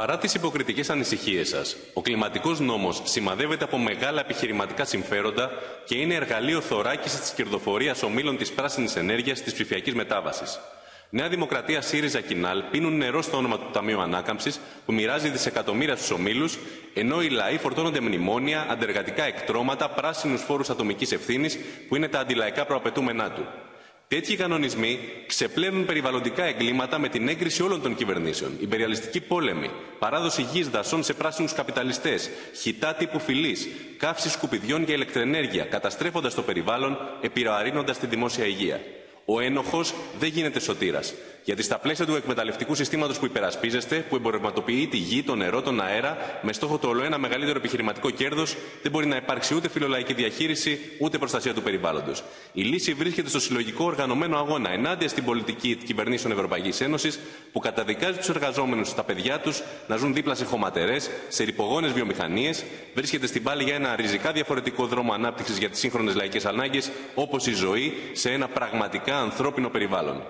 Παρά τις υποκριτικές ανησυχίες σας, ο κλιματικός νόμος σημαδεύεται από μεγάλα επιχειρηματικά συμφέροντα και είναι εργαλείο θωράκισης της κερδοφορίας ομίλων της πράσινης ενέργειας της ψηφιακής μετάβασης. Νέα Δημοκρατία ΣΥΡΙΖΑ Κινάλ πίνουν νερό στο όνομα του Ταμείου Ανάκαμψης που μοιράζει δισεκατομμύρια στους ομίλους, ενώ οι λαοί φορτώνονται μνημόνια, αντεργατικά εκτρώματα, πράσινους φόρους ατομικής ευθύνης που είναι τα αντιλαϊκά προαπαιτούμενά του. Τέτοιοι κανονισμοί ξεπλένουν περιβαλλοντικά εγκλήματα με την έγκριση όλων των κυβερνήσεων. Υπεριαλιστική πόλεμη, παράδοση γης δασών σε πράσινους καπιταλιστές, χιτά τύπου φυλής, καύση σκουπιδιών για ηλεκτρενέργεια, καταστρέφοντας το περιβάλλον, επιρροαρίνοντα τη δημόσια υγεία. Ο ένοχος δεν γίνεται σωτήρας. Γιατί στα πλαίσια του εκμεταλλευτικού συστήματος που υπερασπίζεστε, που εμπορευματοποιεί τη γη, το νερό, τον αέρα, με στόχο το ολοένα μεγαλύτερο επιχειρηματικό κέρδος, δεν μπορεί να υπάρξει ούτε φιλολαϊκή διαχείριση, ούτε προστασία του περιβάλλοντος. Η λύση βρίσκεται στο συλλογικό οργανωμένο αγώνα ενάντια στην πολιτική κυβερνήσεων Ευρωπαϊκής Ένωσης, που καταδικάζει τους εργαζόμενους στα παιδιά τους να ζουν δίπλα σε χωματερές, σε ρηπογόνες βιομηχανίες, βρίσκεται στην πάλη για ένα ριζικά διαφορετικό δρόμο ανάπτυξης για τις σύγχρονες λαϊκές ανάγκες, όπως η ζωή σε ένα πραγματικά ανθρώπινο περιβάλλον.